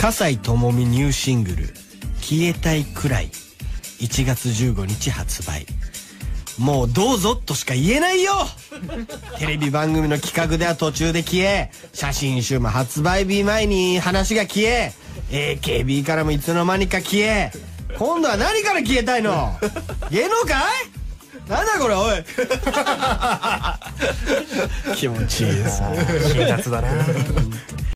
笠井智美ニューシングル「消えたいくらい」1月15日発売。もうどうぞとしか言えないよ！テレビ番組の企画では途中で消え写真集も発売日前に話が消え AKB からもいつの間にか消え今度は何から消えたいの？芸能界なんだこれおい！気持ちいいですね。辛辣だな。